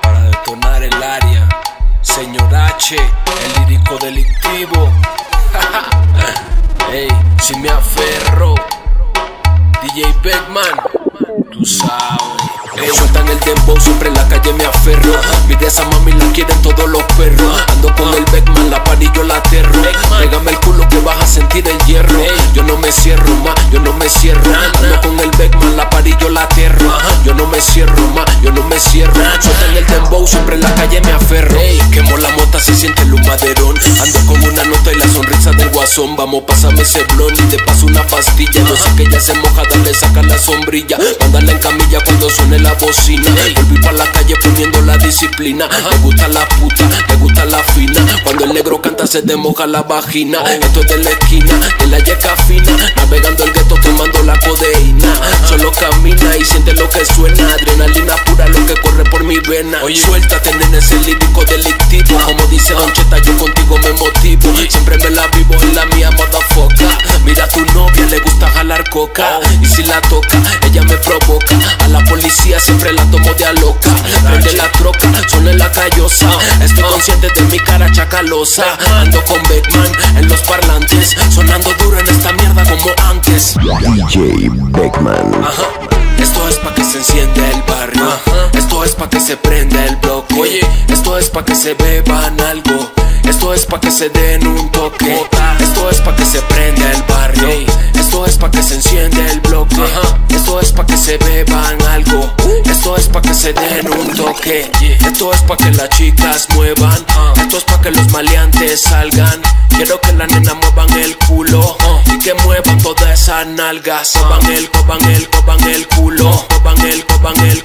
para detonar el área. Señor H, el lírico delictivo. Ey, si me aferro. DJ Beckman, tú sabes. Ey, sueltan el dembow, siempre en la calle me aferro. Mire esa mami, la quieren todos los perros. Ando con el Beckman, cierro más, yo no me cierro. Ando con el Beckman, la parillo la aterro. Yo no me cierro más, yo no me cierro. Sueltan el dembow, siempre en la calle me aferro. Quemo la mota, se siente el humaderón. Ando con una nota y la sonrisa del guasón. Vamos, pásame ese blon y te paso una pastilla. No sé que ya se moja, dale, saca la sombrilla. Mándala en camilla cuando suene la bocina. Volví pa' la calle poniendo la disciplina. Me gusta la puta, me gusta la fina. Cuando el negro canta se te moja la vagina. Esto es de la esquina, de la yeca fina. Corre por mi vena. Suéltate, nene, ese lírico delictivo. Como dice Don Cheta, yo contigo me motivo. Siempre me la vivo en la mía, motherfucker. Mira a tu novia, le gusta jalar coca. Y si la toca, ella me provoca. A la policía siempre la tomo de a loca. Prende la troca, suena la callosa. Estoy consciente de mi cara chacalosa. Ando con Beckman en los parlantes. Sonando duro en esta mierda como antes. DJ Beckman. Ajá. Esto es pa' que se prenda el bloque. Oye, esto es pa' que se beban algo. Esto es pa' que se den un toque. Esto es pa' que se prenda el barrio. Esto es pa' que se encienda el bloque. Esto es pa' que se beban algo. Esto es pa' que se den un toque. Esto es pa' que las chicas muevan. Esto es pa' que los maleantes salgan. Quiero que la nena muevan el culo y que muevan todas esas nalgas. Coban el, coban el, coban el culo. Coban el, coban el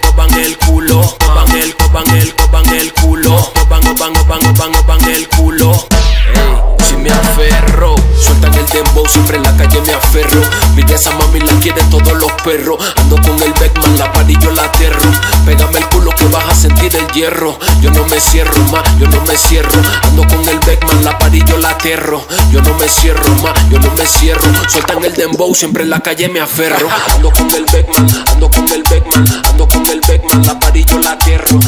siempre en la calle me aferro. Mira esa mami, la quieren todos los perros. Ando con el Beckman, la parillo la aterro. Pégame el culo que vas a sentir el hierro. Yo no me cierro más, yo no me cierro. Ando con el Beckman, la parillo la aterro. Yo no me cierro más, yo no me cierro. Sueltan el dembow, siempre en la calle me aferro. Ando con el Beckman, ando con el Beckman, ando con el Beckman, la parillo la aterro.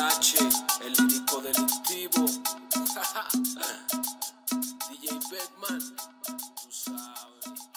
H, el lírico delictivo. DJ Beckman, tú sabes.